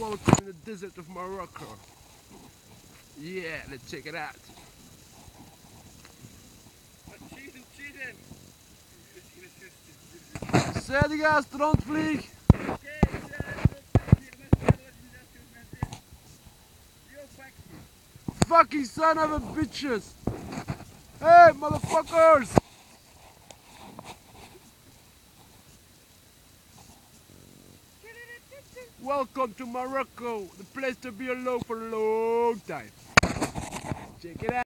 Welcome in the desert of Morocco. Yeah, let's check it out. Cheaten, cheaten. Zediga, strandvlieg. Fucking son of a bitches. Hey, motherfuckers. Welcome to Morocco, the place to be alone for a long time. Check it out.